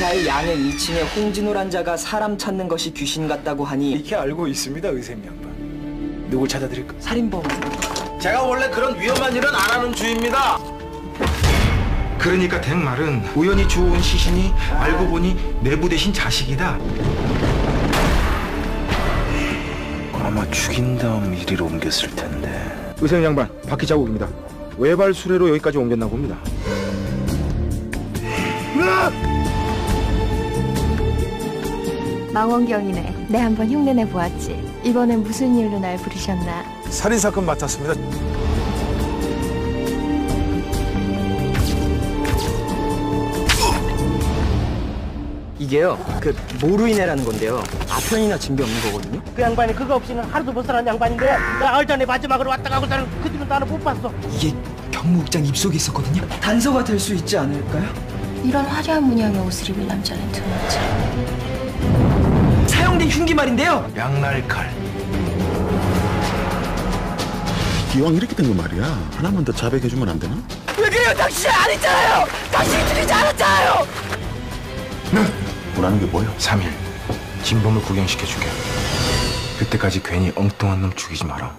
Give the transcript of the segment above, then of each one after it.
양행 2층에 홍진호란 자가 사람 찾는 것이 귀신 같다고 하니 이렇게 알고 있습니다 의샘 양반 누굴 찾아드릴까? 살인범 제가 원래 그런 위험한 일은 안 하는 주입니다. 그러니까 된 말은 우연히 주워온 시신이 알고 보니 내부 대신 자식이다. 아마 죽인 다음 이리로 옮겼을 텐데. 의샘 양반 바퀴 자국입니다 외발 수레로 여기까지 옮겼나 봅니다 망원경이네. 내 한번 흉내내 보았지. 이번엔 무슨 일로 날 부르셨나? 살인 사건 맡았습니다. 이게요 그 모루이네라는 건데요 아편이나 진배 없는 거거든요 그 양반이 그거 없이는 하루도 못 사는 양반인데 나 얼 전에 마지막으로 왔다 가고 나는 그 뒤로 나는 못 봤어 이게 경무국장 입속에 있었거든요 단서가 될 수 있지 않을까요? 이런 화려한 문양의 옷을 입을 남자는 드물지. 사용된 흉기 말인데요 양날칼. 기왕 이렇게 된 거 말이야. 하나만 더 자백해주면 안 되나? 왜 그래요 당신 안 했잖아요 당신이 들리지 않았잖아요 원하는 게 뭐야? 3일 진범을 구경시켜줄게. 그때까지 괜히 엉뚱한 놈 죽이지 마라.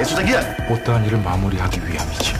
개수작이야. 못다한 일을 마무리하기 위함이지.